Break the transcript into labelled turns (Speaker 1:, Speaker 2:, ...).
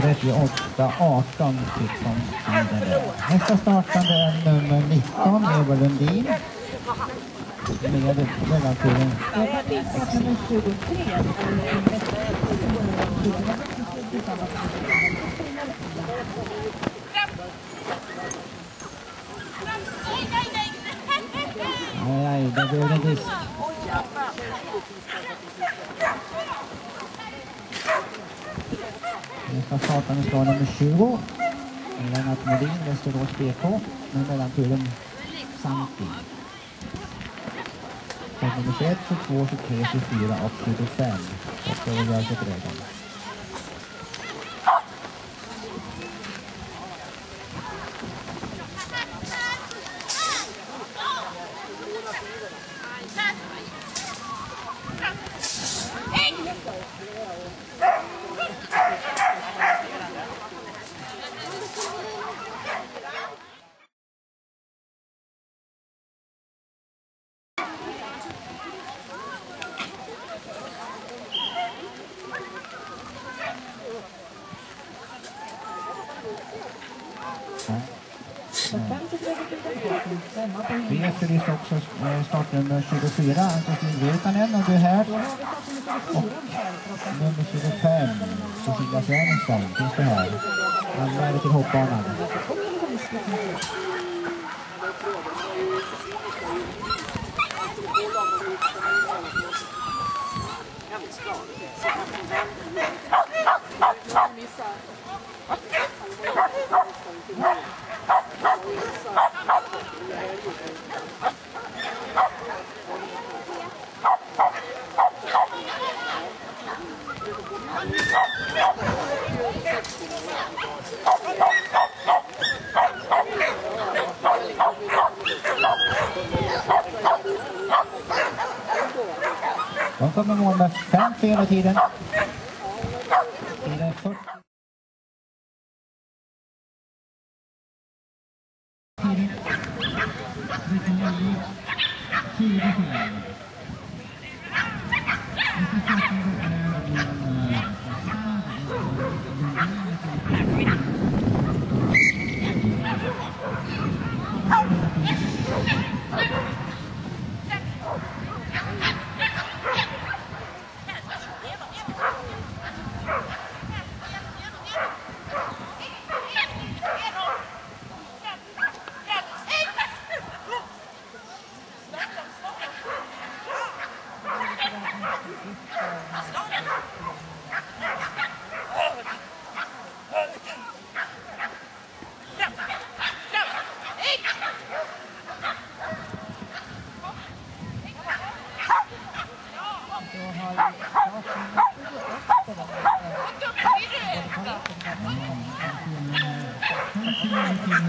Speaker 1: 38-18 fick som tiden där. Nästa startande är nummer 19, Eva Lundin. Med mellantiden.
Speaker 2: Nummer 23.
Speaker 1: Aj, aj, det blev en disk. Nästa startande slag nummer 20. Lennart Modin, Västerås BK. Med mellantiden Santi. Start nummer 21, 22, 23, 24 och 25. Och så vill jag sätta Vi efterlyser också eh, startnummer 24, Ann-Kristin Virtanen, om du är här. Och nummer 25, Cecilia Svensson, finns du här? Anmäler till hoppbanan. De Välkommen Ånberg, fram för hela tiden. いる。Thank you.